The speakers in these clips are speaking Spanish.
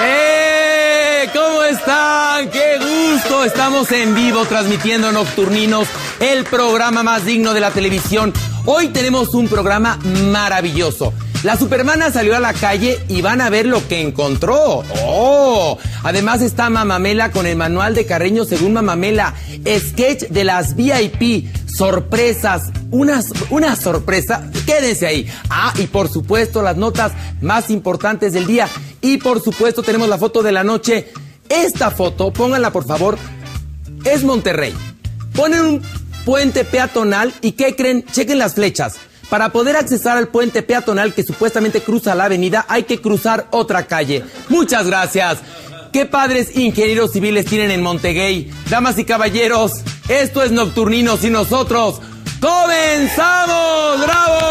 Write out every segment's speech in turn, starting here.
¡Eh! ¿Cómo están? ¡Qué gusto! Estamos en vivo transmitiendo Nocturninos, el programa más digno de la televisión. Hoy tenemos un programa maravilloso. La Supermana salió a la calle y van a ver lo que encontró. ¡Oh! Además está Mamamela con el manual de Carreño según Mamamela. Sketch de las VIP. Sorpresas. Una, una sorpresa. Quédense ahí. Ah, y por supuesto las notas más importantes del día. Y por supuesto tenemos la foto de la noche. Esta foto, pónganla por favor, es Monterrey. Ponen un puente peatonal y ¿qué creen? Chequen las flechas. Para poder accesar al puente peatonal que supuestamente cruza la avenida, hay que cruzar otra calle. Muchas gracias. ¿Qué padres ingenieros civiles tienen en Montegay? Damas y caballeros, esto es Nocturninos y nosotros comenzamos. ¡Bravo!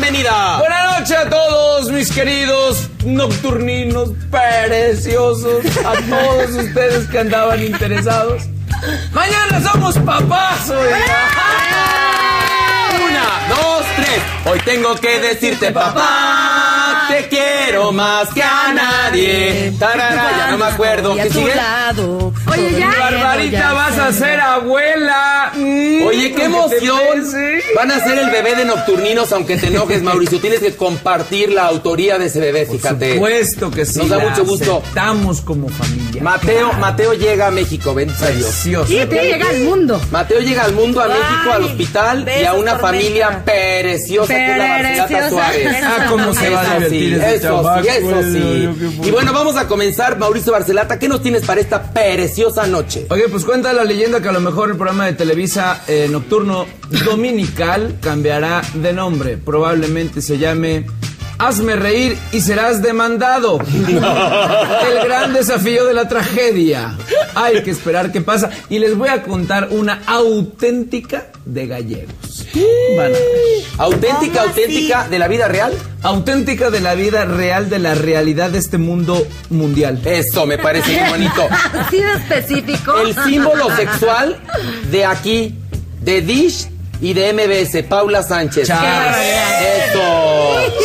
Bienvenida. Buenas noches a todos mis queridos nocturninos preciosos, a todos ustedes que andaban interesados. Mañana somos papás, oiga. Una, dos, tres. Hoy tengo que decirte, papá, te quiero más que a nadie. Tarara, ya no me acuerdo. Y a ¿Qué tu sigue? lado. Oye, ya. Barbarita, vas a ser abuela. Oye, qué ¿qué te emoción. parece? Van a ser el bebé de Nocturninos, aunque te enojes, Mauricio. Tienes que compartir la autoría de ese bebé, fíjate. Supuesto que sí. Nos da mucho gusto. Aceptamos como familia. Mateo, Mateo llega a México, ven, Dios. Te llega al mundo. Mateo llega al mundo, a México, al hospital y a una por familia preciosa que es la Barcelata Preciosa. Suárez. Ah, cómo se va a Eso sí, divertir ese eso chamaco, sí, eso eh, sí. Y bueno, vamos a comenzar, Mauricio Barcelata. ¿Qué nos tienes para esta preciosa noche? Oye, pues cuenta la leyenda que a lo mejor el programa de Televisa eh, nocturno dominical cambiará de nombre. Probablemente se llame Hazme reír y serás demandado. el gran desafío de la tragedia. Hay que esperar qué pasa. Y les voy a contar una auténtica de gallegos. Van a ver. Auténtica, auténtica de la vida real. Auténtica de la vida real, de la realidad de este mundo mundial. Eso me parece muy bonito. Así de específico. El símbolo sexual de aquí, de Dish y de MBS, Paula Sánchez. Chas. Eso.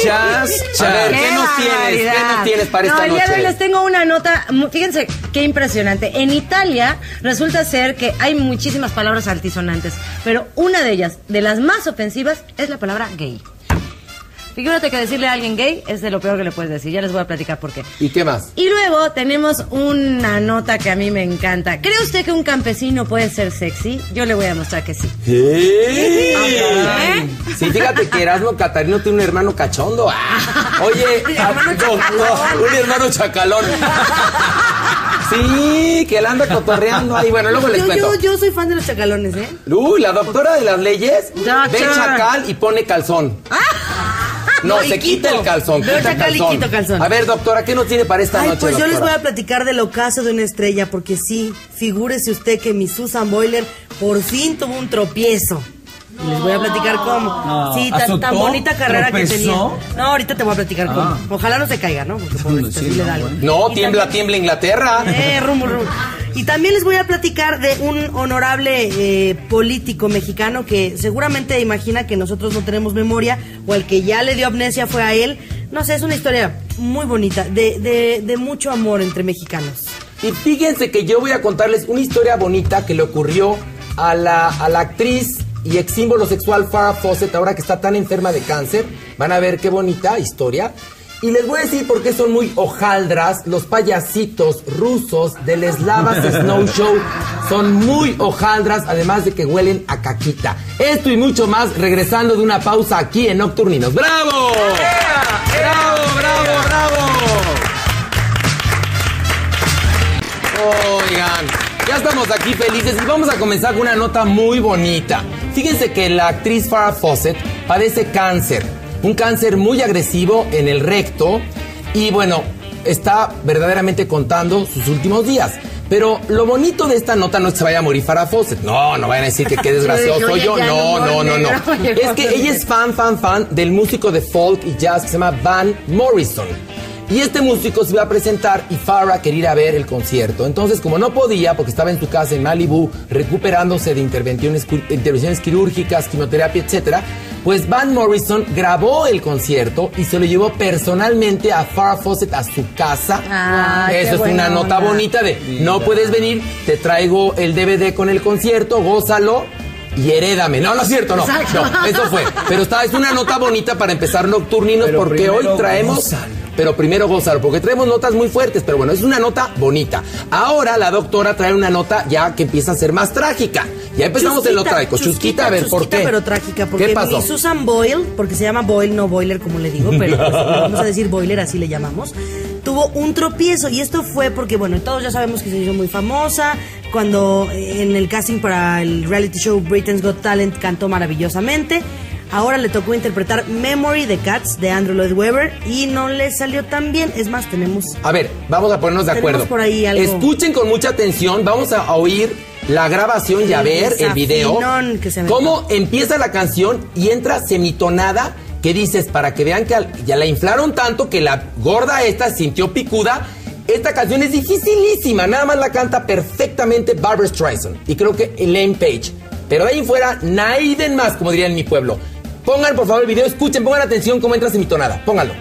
Chas, A ver, chas. ¿qué nos tienes? ¿Qué nos tienes para no, esta noche? les tengo una nota, fíjense qué impresionante. En Italia resulta ser que hay muchísimas palabras altisonantes, pero una de ellas, de las más ofensivas, es la palabra gay. Figúrate que decirle a alguien gay es de lo peor que le puedes decir. Ya les voy a platicar por qué. ¿Y qué más? Y luego tenemos una nota que a mí me encanta. ¿Cree usted que un campesino puede ser sexy? Yo le voy a demostrar que sí. ¿Qué? Sí, fíjate que Erasmo Catarino tiene un hermano cachondo. Ah, Oye, ah, no, no, un hermano chacalón. Sí, que él anda cotorreando ahí. Bueno, luego les Yo, cuento. yo, yo soy fan de los chacalones, ¿eh? Uy, la doctora de las leyes Doctor. ve chacal y pone calzón. No, No, se quita el calzón. Quita y calzón. quito calzón. A ver, doctora, ¿qué nos tiene para esta Ay, noche? pues yo les voy a platicar del ocaso de una estrella, porque sí, figúrese usted que mi Susan Boiler por fin tuvo un tropiezo. Y les voy a platicar cómo. No. sí, tan, bonita carrera que tenía. No, ahorita te voy a platicar cómo. Ah. Ojalá no se caiga, ¿no? Porque sí sí, le no, da algo. No, Y tiembla, también- tiembla Inglaterra. Eh, rumbo, rumbo. Y también les voy a platicar de un honorable eh, político mexicano que seguramente imagina que nosotros no tenemos memoria o al que ya le dio amnesia fue a él. No sé, es una historia muy bonita, de, de, de mucho amor entre mexicanos. Y fíjense que yo voy a contarles una historia bonita que le ocurrió a la, a la actriz y ex símbolo sexual Farrah Fawcett, ahora que está tan enferma de cáncer. Van a ver qué bonita historia. Y les voy a decir por qué son muy hojaldras los payasitos rusos del Slavas Snow Show. Son muy hojaldras, además de que huelen a caquita. Esto y mucho más regresando de una pausa aquí en Nocturninos. ¡Bravo! ¡Bravo, bravo, bravo! Oigan, Ya estamos aquí felices y vamos a comenzar con una nota muy bonita. Fíjense que la actriz Farrah Fawcett padece cáncer, un cáncer muy agresivo en el recto y bueno, está verdaderamente contando sus últimos días. Pero lo bonito de esta nota no es que se vaya a morir Farrah Fawcett. No, no vayan a decir que qué desgraciado soy yo. No, no, no, no, Es que ella es fan, fan, fan del músico de folk y jazz que se llama Van Morrison. Y este músico se iba a presentar y Farrah quería ir a ver el concierto. Entonces, como no podía, porque estaba en su casa en Malibu, recuperándose de intervenciones, quirúrgicas, quimioterapia, etcétera, pues Van Morrison grabó el concierto y se lo llevó personalmente a Farrah Fawcett a su casa. Ah, Eso es una nota onda. bonita de no puedes venir, te traigo el DVD con el concierto, gózalo. Y herédame. No, no es cierto, no. Exacto. No, eso fue. Pero está, es una nota bonita para empezar nocturninos Pero porque hoy traemos. gózalo. Pero primero gózalo, porque traemos notas muy fuertes, pero bueno, es una nota bonita. Ahora la doctora trae una nota ya que empieza a ser más trágica. Ya empezamos en lo trágico. Chusquita, a ver, ¿por chusquita, qué? pero trágica, porque ¿Qué pasó? Susan Boyle, porque se llama Boyle, no Boiler como le digo, pero pues, vamos a decir Boiler, así le llamamos, tuvo un tropiezo y esto fue porque, bueno, todos ya sabemos que se hizo muy famosa, cuando eh, en el casting para el reality show Britain's Got Talent cantó maravillosamente. Ahora le tocó interpretar Memory de Cats de Andrew Lloyd Webber y no le salió tan bien. Es más, tenemos A ver, vamos a ponernos de acuerdo. por ahí algo. Escuchen con mucha atención, vamos a oír la grabación y a ver el video. que se. Cómo empieza la canción y entra semitonada. que dices? Para que vean que ya la inflaron tanto que la gorda esta sintió picuda. Esta canción es dificilísima, nada más la canta perfectamente Barbara Streisand y creo que Elaine Page. Pero de ahí fuera, Naiden más, como dirían en mi pueblo. Pongan por favor el video, escuchen, pongan atención cómo entra semitonada. Pónganlo.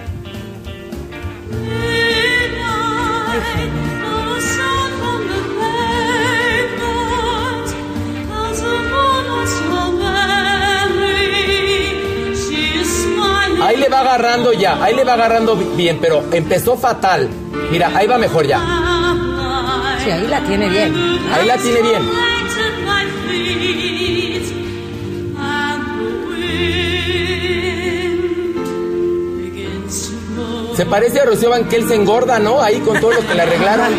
Ahí le va agarrando ya, ahí le va agarrando bi- bien, pero empezó fatal. Mira, ahí va mejor ya. Sí, ahí la tiene bien. Ahí la tiene bien. Se parece a Rocío Banquel, se engorda, ¿no? Ahí con todo lo que le arreglaron.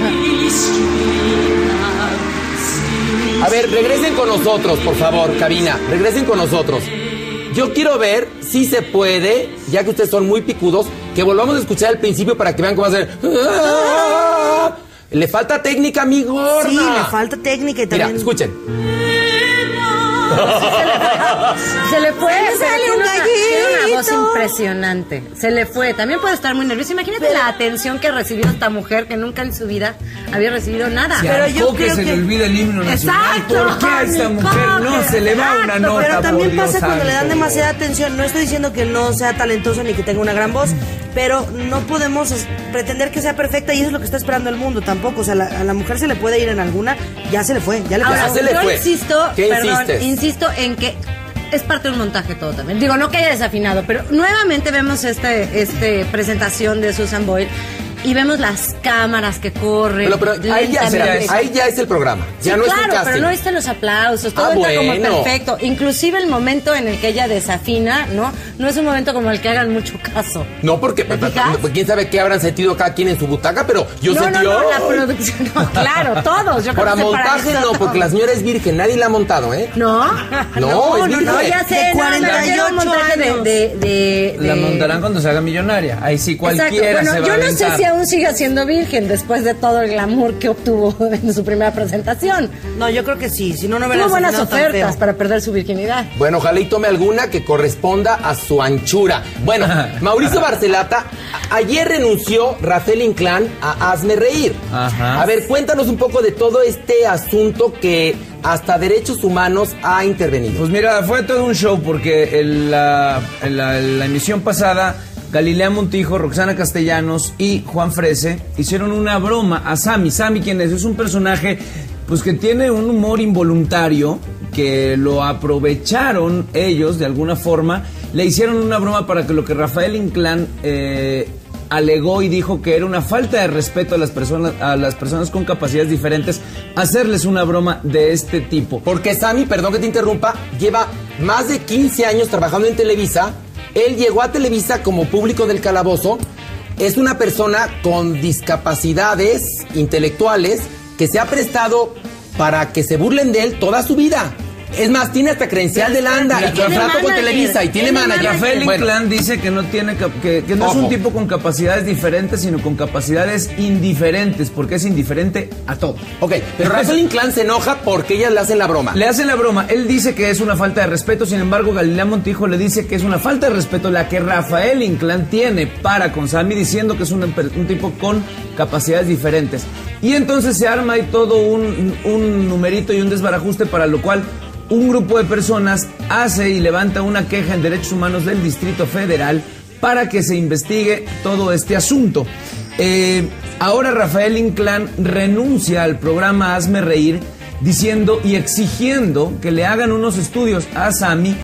A ver, regresen con nosotros, por favor, cabina. Regresen con nosotros. Yo quiero ver si se puede, ya que ustedes son muy picudos, que volvamos a escuchar al principio para que vean cómo hacer. Le falta técnica, mi gorda. Sí, le falta técnica y Mira, también. Se le fue. Se le pero sale un una, tiene una voz impresionante. Se le fue. También puede estar muy nerviosa. Imagínate la atención que recibió esta mujer que nunca en su vida había recibido nada. Se Pero yo hartó que creo se que- le olvida el himno nacional. Exacto, ¿Por qué a esta mujer no se le va una nota? Pero también Dios pasa cuando le dan demasiada atención. No estoy diciendo que no sea talentosa ni que tenga una gran voz, pero no podemos pretender que sea perfecta y eso es lo que está esperando el mundo tampoco. O sea, la- a la mujer se le puede ir en alguna, ya se le fue, ya le Ahora, pasó. se le yo fue. insisto, ¿Qué perdón, insistes? insisto en que es parte de un montaje todo también. Digo, no que haya desafinado, pero nuevamente vemos este, este presentación de Susan Boyle y vemos las cámaras que corren. Pero, pero ahí, ya será- lentamente. ahí ya es el programa. Ya Sí, no es un claro, casting. pero no están los aplausos, todo Ah, está bueno. como perfecto. Inclusive el momento en el que ella desafina, ¿no? No es un momento como el que hagan mucho caso. No, porque pues, quién sabe qué habrán sentido cada quien en su butaca, pero yo no, sentí. no, no, la producción, no, claro, todos. Yo Para montaje no, porque la señora es virgen, nadie la ha montado, ¿eh? No, No, es virgen. no, ya sé, De no, no, era 48 un montaje de, de, de- La montarán cuando se haga millonaria. Ahí sí Exacto. cualquiera Bueno, se va yo a no sé aventar. si aún sigue siendo virgen después de todo el glamour que obtuvo en su primera presentación. No, yo creo que sí, si no, no hubiera Tuvo buenas ofertas feo. para perder su virginidad. Bueno, ojalá y tome alguna que corresponda a su anchura. Bueno, Mauricio Barcelata, ayer renunció Rafael Inclán a Hazme Reír. Ajá. A ver, cuéntanos un poco de todo este asunto que hasta Derechos Humanos ha intervenido. Pues mira, fue todo un show porque en la, en la- en la emisión pasada Galilea Montijo, Roxana Castellanos y Juan Frese hicieron una broma a Sammy. Sammy, quien es? Es un personaje pues que tiene un humor involuntario que lo aprovecharon ellos de alguna forma. Le hicieron una broma para que lo que Rafael Inclán eh, alegó y dijo que era una falta de respeto a las personas a las personas con capacidades diferentes hacerles una broma de este tipo. Porque Sammy, perdón que te interrumpa, lleva más de 15 años trabajando en Televisa. Él llegó a Televisa como público del calabozo. Es una persona con discapacidades intelectuales que se ha prestado para que se burlen de él toda su vida. Es más, tiene hasta credencial de Landa y contrato con Televisa y tiene tiene manager. Rafael Bueno, Inclán dice que no tiene que, que no es un tipo con capacidades diferentes, sino con capacidades indiferentes, porque es indiferente a todo. ok, pero Rafael Inclán se enoja porque ellas le hacen la broma. Le hacen la broma, él dice que es una falta de respeto, sin embargo Galilea Montijo le dice que es una falta de respeto la que Rafael Inclán tiene para con Sammy, diciendo que es un tipo con capacidades diferentes. Y entonces se arma ahí todo un, un numerito y un desbarajuste para lo cual un grupo de personas hace y levanta una queja en derechos humanos del Distrito Federal para que se investigue todo este asunto. Eh, ahora Rafael Inclán renuncia al programa Hazme Reír diciendo y exigiendo que le hagan unos estudios a Sami